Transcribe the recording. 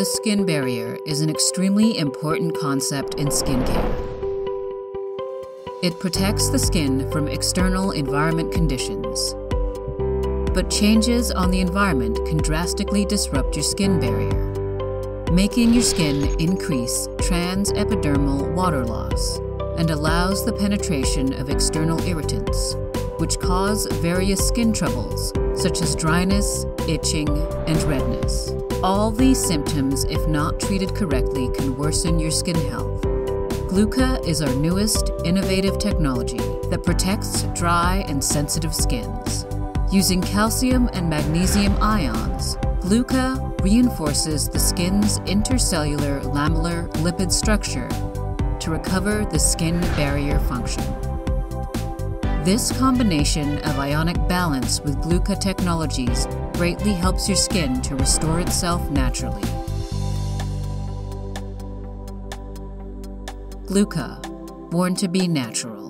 The skin barrier is an extremely important concept in skincare. It protects the skin from external environment conditions. But changes on the environment can drastically disrupt your skin barrier, making your skin increase transepidermal water loss and allows the penetration of external irritants, which cause various skin troubles such as dryness, itching, and redness. All these symptoms, if not treated correctly, can worsen your skin health. GluCA is our newest, innovative technology that protects dry and sensitive skins. Using calcium and magnesium ions, GluCA reinforces the skin's intercellular lamellar lipid structure to recover the skin barrier function. This combination of ionic balance with GluCA technologies greatly helps your skin to restore itself naturally. GluCA, born to be natural.